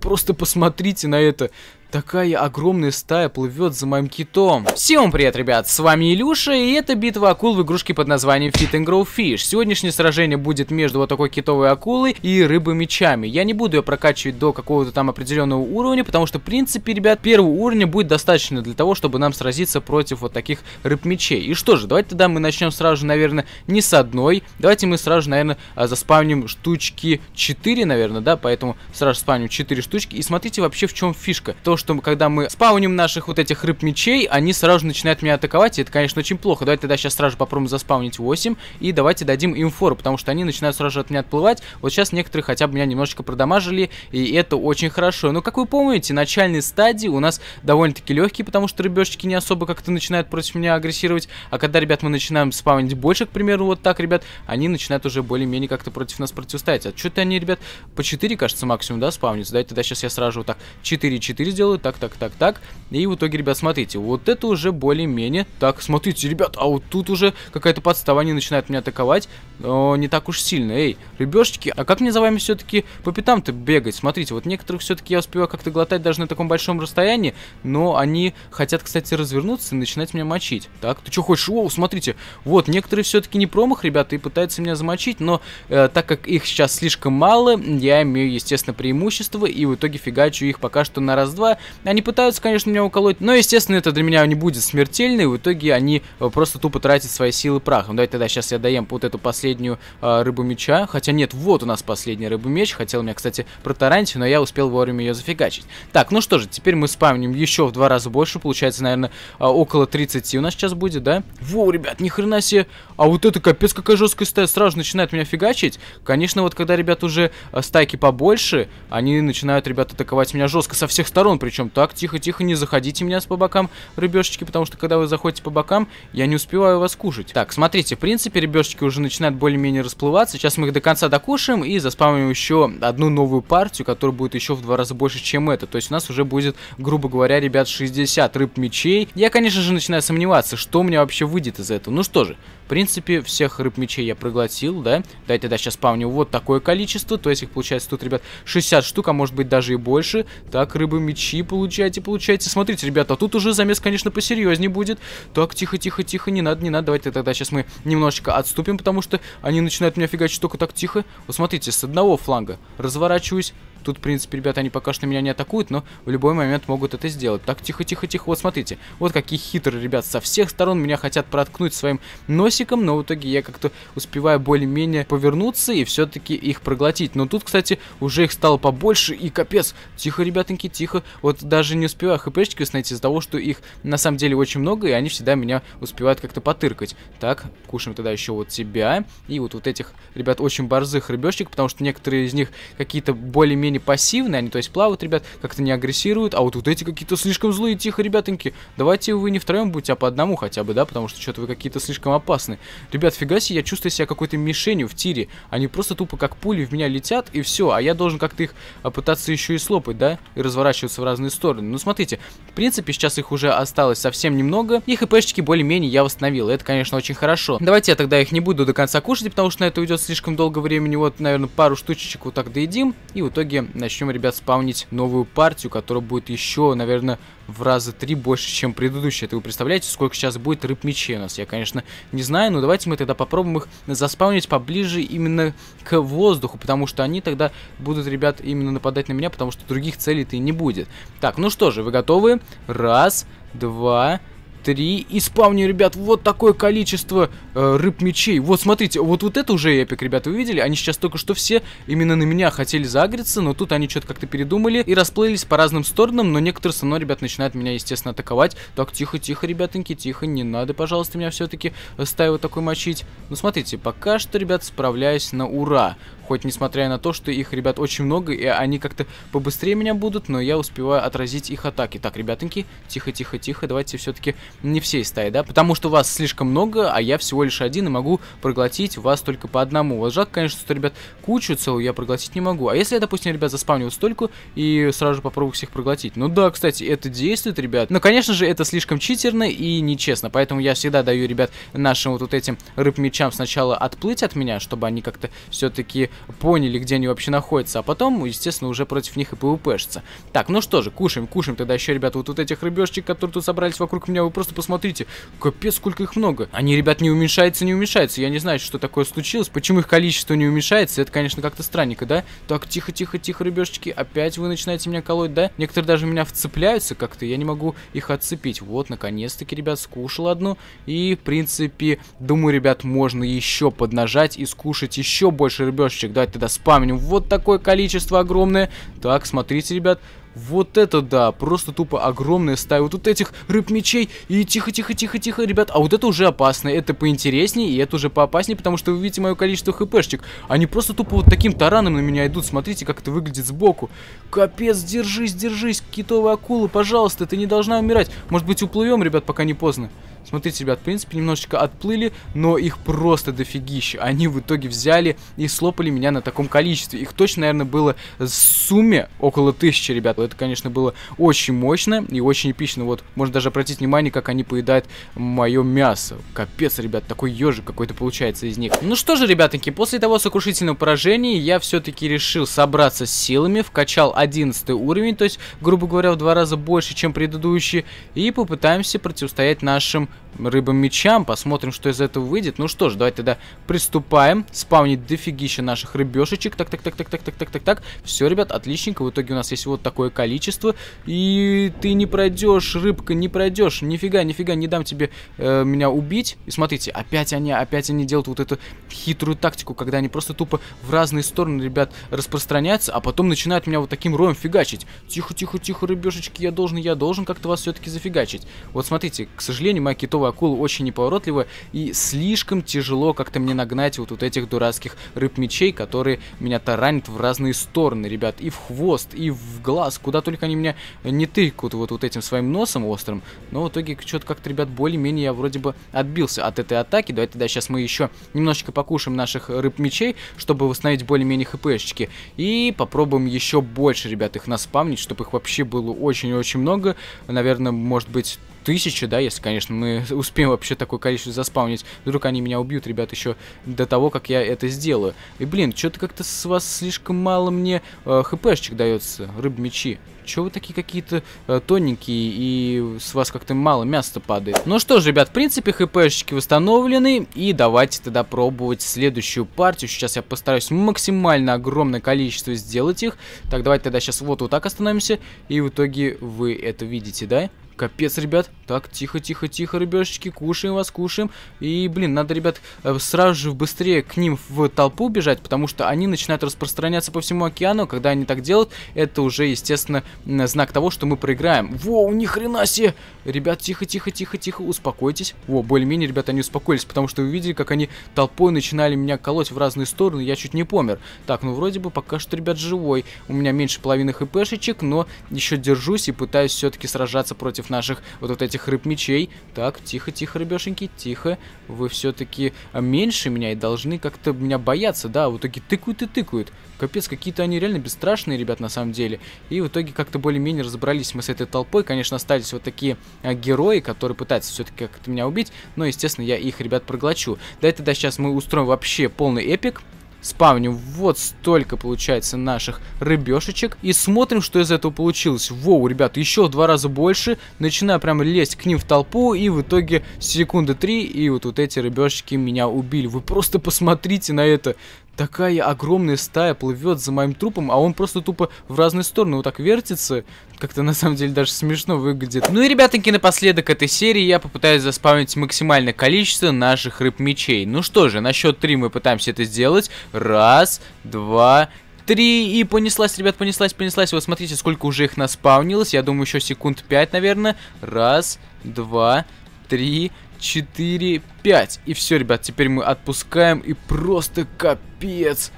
Просто посмотрите на это. Такая огромная стая плывет за моим китом. Всем привет, ребят, с вами Илюша, и это битва акул в игрушке под названием Fit and Grow Fish. Сегодняшнее сражение будет между вот такой китовой акулой и рыбы-мечами. Я не буду ее прокачивать до какого-то там определенного уровня, потому что, в принципе, ребят, первого уровня будет достаточно для того, чтобы нам сразиться против вот таких рыб-мечей. И что же, давайте тогда мы начнем сразу же, наверное, не с одной. Давайте мы сразу же, наверное, а, заспавним штучки 4, наверное, да, поэтому сразу спавним 4 штучки. И смотрите вообще в чем фишка. То, что когда мы спауним наших вот этих рыб-мечей, они сразу же начинают меня атаковать, и это, конечно, очень плохо. Давайте тогда сейчас сразу же попробуем заспаунить 8, и давайте дадим им фору, потому что они начинают сразу же от меня отплывать. Вот сейчас некоторые хотя бы меня немножечко продамажили, и это очень хорошо. Но, как вы помните, начальные стадии у нас довольно-таки легкие, потому что рыбешечки не особо как-то начинают против меня агрессировать. А когда, ребят, мы начинаем спаунить больше, к примеру, вот так, ребят, они начинают уже более-менее как-то против нас противостоять. А что-то они, ребят, по 4, кажется, максимум, да, спаунятся. Давайте тогда сейчас я сразу вот так 4-4 сделаю, так, так, так, так. И в итоге, ребят, смотрите, вот это уже более-менее. Так, смотрите, ребят, а вот тут уже какая-то подстава, они начинают меня атаковать. Но не так уж сильно. Эй, ребешечки, а как мне за вами все-таки по пятам-то бегать? Смотрите, вот некоторых все-таки я успеваю как-то глотать даже на таком большом расстоянии, но они хотят, кстати, развернуться и начинать меня мочить. Так, ты что хочешь? Оу, смотрите, вот, некоторые все-таки не промах, ребята, и пытаются меня замочить, но э, так как их сейчас слишком мало, я имею, естественно, преимущество, и в итоге фигачу их пока что на раз-два. Они пытаются, конечно, меня уколоть, но, естественно, это для меня не будет смертельно, и в итоге они э, просто тупо тратят свои силы прахом. Давайте тогда сейчас я даем вот эту последнюю э, рыбу меча, хотя нет, вот у нас последний рыбу меч, хотел меня, кстати, протаранить, но я успел вовремя ее зафигачить. Так, ну что же, теперь мы спамним еще в два раза больше, получается, наверное, э, около 30 у нас сейчас будет, да? Воу, ребят, ни хрена себе, а вот это капец какая жесткая стая сразу начинает меня фигачить. Конечно, вот когда, ребят, уже э, стайки побольше, они начинают, ребят, атаковать меня жестко со всех сторон, так, тихо-тихо, не заходите меня с по бокам, рыбешечки, потому что когда вы заходите по бокам, я не успеваю вас кушать. Так, смотрите, в принципе, ребешечки уже начинают более-менее расплываться, сейчас мы их до конца докушаем и заспамим еще одну новую партию, которая будет еще в два раза больше, чем это, то есть у нас уже будет, грубо говоря, ребят, 60 рыб-мечей. Я, конечно же, начинаю сомневаться, что у меня вообще выйдет из этого. Ну что же, в принципе, всех рыб-мечей я проглотил, да? Давайте тогда сейчас спавню вот такое количество, то есть их получается тут, ребят, 60 штук, а может быть даже и больше. Так, рыбы-мечи получайте, получайте. Смотрите, ребята, тут уже замес, конечно, посерьезнее будет. Так, тихо, тихо, тихо, не надо, не надо. Давайте тогда сейчас мы немножечко отступим, потому что они начинают меня фигачить только так тихо. Вот смотрите, с одного фланга разворачиваюсь, Тут, в принципе, ребята, они пока что меня не атакуют, но в любой момент могут это сделать. Так, тихо-тихо-тихо, вот смотрите. Вот какие хитрые ребят. Со всех сторон меня хотят проткнуть своим носиком, но в итоге я как-то успеваю более-менее повернуться и все-таки их проглотить. Но тут, кстати, уже их стало побольше, и капец. Тихо, ребятоньки, тихо. Вот даже не успеваю хпшечки найти из-за того, что их на самом деле очень много, и они всегда меня успевают как-то потыркать. Так, кушаем тогда еще вот тебя. И вот, вот этих, ребят, очень борзых рыбешек, потому что некоторые из них какие-то более-менее менее пассивные, они, то есть, плавают, ребят, как-то не агрессируют, а вот, вот эти какие-то слишком злые, тихо, ребятоньки, давайте вы не втроем будете, а по одному хотя бы, да, потому что что-то вы какие-то слишком опасны. Ребят, фига себе, я чувствую себя какой-то мишенью в тире, они просто тупо как пули в меня летят, и все, а я должен как-то их а, пытаться еще и слопать, да, и разворачиваться в разные стороны. Ну, смотрите, в принципе, сейчас их уже осталось совсем немного, и хпшечки более-менее я восстановил, это, конечно, очень хорошо. Давайте я тогда их не буду до конца кушать, потому что на это уйдет слишком долго времени, вот, наверное, пару штучечек вот так доедим, и в итоге начнем, ребят, спаунить новую партию, которая будет еще, наверное, в раза три больше, чем предыдущая. Это вы представляете, сколько сейчас будет рыб мечей у нас? Я, конечно, не знаю, но давайте мы тогда попробуем их заспаунить поближе именно к воздуху, потому что они тогда будут, ребят, именно нападать на меня, потому что других целей-то и не будет. Так, ну что же, вы готовы? Раз, два, три. И ребят, вот такое количество э, рыб-мечей. Вот, смотрите, вот, вот это уже эпик, ребята, вы видели? Они сейчас только что все именно на меня хотели загреться, но тут они что-то как-то передумали и расплылись по разным сторонам, но некоторые со мной, ребят, начинают меня, естественно, атаковать. Так, тихо-тихо, ребятоньки, тихо, не надо, пожалуйста, меня все-таки ставить вот такой мочить. Ну, смотрите, пока что, ребят, справляюсь на ура. Хоть несмотря на то, что их, ребят, очень много, и они как-то побыстрее меня будут, но я успеваю отразить их атаки. Так, ребятоньки, тихо-тихо-тихо, давайте все-таки не всей стаи, да, потому что вас слишком много, а я всего лишь один и могу проглотить вас только по одному. Вот жалко, конечно, что, ребят, кучу целую я проглотить не могу. А если я, допустим, ребят, заспавню столько и сразу же попробую всех проглотить? Ну да, кстати, это действует, ребят. Но, конечно же, это слишком читерно и нечестно, поэтому я всегда даю, ребят, нашим вот, вот этим рыб-мечам сначала отплыть от меня, чтобы они как-то все-таки поняли, где они вообще находятся, а потом, естественно, уже против них и пвпшиться. Так, ну что же, кушаем, кушаем тогда еще, ребята, вот, вот этих рыбешечек, которые тут собрались вокруг меня, вы просто посмотрите, капец, сколько их много. Они, ребят, не уменьшаются, не уменьшаются, я не знаю, что такое случилось, почему их количество не уменьшается, это, конечно, как-то странненько, да? Так, тихо, тихо, тихо, рыбешечки, опять вы начинаете меня колоть, да? Некоторые даже меня вцепляются как-то, я не могу их отцепить. Вот, наконец-таки, ребят, скушал одну, и, в принципе, думаю, ребят, можно еще поднажать и скушать еще больше рыбешечек. Давайте тогда спамним вот такое количество огромное. Так, смотрите, ребят, вот это да, просто тупо огромная стая вот тут этих рыб-мечей. И тихо-тихо-тихо-тихо, ребят. А вот это уже опасно, это поинтереснее, и это уже поопаснее, потому что вы видите мое количество хпшечек. Они просто тупо вот таким тараном на меня идут. Смотрите, как это выглядит сбоку. Капец, держись, держись, китовая акула, пожалуйста, ты не должна умирать. Может быть, уплывем, ребят, пока не поздно. Смотрите, ребят, в принципе, немножечко отплыли, но их просто дофигища. Они в итоге взяли и слопали меня на таком количестве. Их точно, наверное, было в сумме около тысячи, ребят. Это, конечно, было очень мощно и очень эпично. Вот, можно даже обратить внимание, как они поедают мое мясо. Капец, ребят, такой ежик какой-то получается из них. Ну что же, ребятки, после того сокрушительного поражения я все-таки решил собраться с силами, вкачал 11 уровень, то есть, грубо говоря, в два раза больше, чем предыдущий, и попытаемся противостоять нашим рыбам мечам. Посмотрим, что из этого выйдет. Ну что ж, давайте тогда приступаем. Спавнить дофигища наших рыбешечек. Так, так, так, так, так, так, так, так, так. Все, ребят, отличненько. В итоге у нас есть вот такое количество. И ты не пройдешь, рыбка, не пройдешь. Нифига, нифига, не дам тебе э, меня убить. И смотрите, опять они, опять они делают вот эту хитрую тактику, когда они просто тупо в разные стороны, ребят, распространяются, а потом начинают меня вот таким роем фигачить. Тихо, тихо, тихо, рыбешечки, я должен, я должен как-то вас все-таки зафигачить. Вот смотрите, к сожалению, моя китовая акула очень неповоротливая и слишком тяжело как-то мне нагнать вот, вот этих дурацких рыб-мечей, которые меня таранят в разные стороны, ребят, и в хвост, и в глаз, куда только они меня не тыкают вот, вот этим своим носом острым, но в итоге что-то как-то, ребят, более-менее я вроде бы отбился от этой атаки, давайте тогда сейчас мы еще немножечко покушаем наших рыб-мечей, чтобы восстановить более-менее хпшечки, и попробуем еще больше, ребят, их наспамнить, чтобы их вообще было очень-очень много, наверное, может быть тысячи, да, если, конечно, мы успеем вообще такое количество заспаунить. Вдруг они меня убьют, ребят, еще до того, как я это сделаю. И, блин, что-то как-то с вас слишком мало мне э, хпшечек дается, рыб-мечи. Чего вы такие какие-то э, тоненькие и с вас как-то мало мяса падает? Ну что ж, ребят, в принципе, хпшечки восстановлены. И давайте тогда пробовать следующую партию. Сейчас я постараюсь максимально огромное количество сделать их. Так, давайте тогда сейчас вот вот так остановимся. И в итоге вы это видите, да? Капец, ребят. Так, тихо, тихо, тихо, ребешечки, кушаем вас, кушаем. И, блин, надо, ребят, э, сразу же быстрее к ним в толпу бежать, потому что они начинают распространяться по всему океану. Когда они так делают, это уже, естественно, знак того, что мы проиграем. Воу, ни хрена себе! Ребят, тихо, тихо, тихо, тихо, успокойтесь. Во, более-менее, ребят, они успокоились, потому что вы видели, как они толпой начинали меня колоть в разные стороны, я чуть не помер. Так, ну вроде бы пока что, ребят, живой. У меня меньше половины хпшечек, но еще держусь и пытаюсь все-таки сражаться против наших вот, вот этих рыб-мечей. Так, тихо-тихо, рыбешеньки, тихо. Вы все-таки а, меньше меня и должны как-то меня бояться, да, в итоге тыкают и тыкают. Капец, какие-то они реально бесстрашные, ребят, на самом деле. И в итоге как-то более-менее разобрались мы с этой толпой. Конечно, остались вот такие а, герои, которые пытаются все-таки как-то меня убить. Но, естественно, я их, ребят, проглочу. Давайте тогда сейчас мы устроим вообще полный эпик спавним вот столько, получается, наших рыбешечек. И смотрим, что из этого получилось. Воу, ребят, еще в два раза больше. Начинаю прям лезть к ним в толпу. И в итоге секунды три. И вот, вот эти рыбешечки меня убили. Вы просто посмотрите на это такая огромная стая плывет за моим трупом, а он просто тупо в разные стороны вот так вертится. Как-то на самом деле даже смешно выглядит. Ну и, ребятки, напоследок этой серии я попытаюсь заспавнить максимальное количество наших рыб-мечей. Ну что же, на счет 3 мы пытаемся это сделать. Раз, два, три. И понеслась, ребят, понеслась, понеслась. Вот смотрите, сколько уже их наспавнилось. Я думаю, еще секунд 5, наверное. Раз, два, три, 4, 5. И все, ребят, теперь мы отпускаем. И просто капец.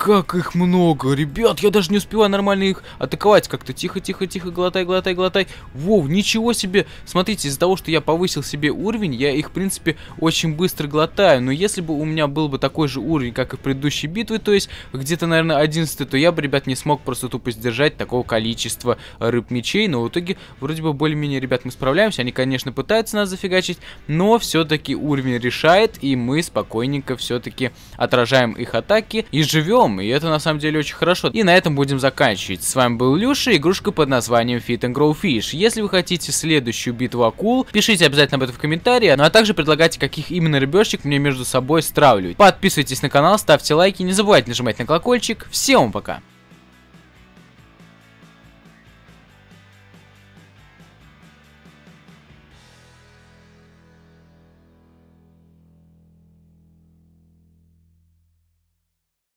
Как их много, ребят, я даже не успеваю нормально их атаковать как-то. Тихо, тихо, тихо, глотай, глотай, глотай. Воу, ничего себе. Смотрите, из-за того, что я повысил себе уровень, я их, в принципе, очень быстро глотаю. Но если бы у меня был бы такой же уровень, как и в предыдущей битве, то есть где-то, наверное, 11 то я бы, ребят, не смог просто тупо сдержать такого количества рыб-мечей. Но в итоге, вроде бы, более-менее, ребят, мы справляемся. Они, конечно, пытаются нас зафигачить, но все-таки уровень решает, и мы спокойненько все-таки отражаем их атаки и живем. И это, на самом деле, очень хорошо. И на этом будем заканчивать. С вами был Люша, игрушка под названием Fit and Grow Fish. Если вы хотите следующую битву акул, пишите обязательно об этом в комментарии, ну а также предлагайте, каких именно рыбешек мне между собой стравливать. Подписывайтесь на канал, ставьте лайки, не забывайте нажимать на колокольчик. Всем пока!